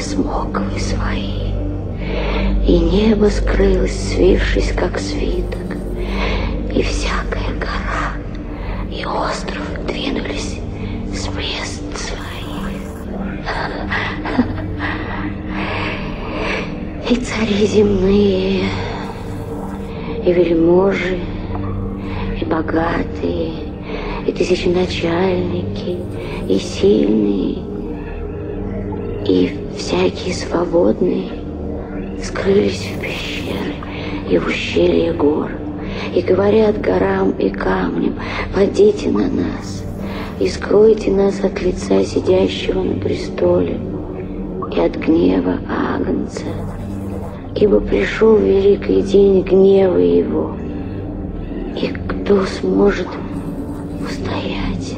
смоковы свои. И небо скрылось, свившись, как свиток, и всякая гора и остров двинулись с мест своих. И цари земные, и вельможи, и богатые, и тысяченачальники, и сильные, и всякие свободные скрылись в пещеры и в ущелье гор, и говорят горам и камням, «Падите на нас, и скройте нас от лица сидящего на престоле и от гнева Агнца, ибо пришел великий день гнева его, и кто сможет устоять?»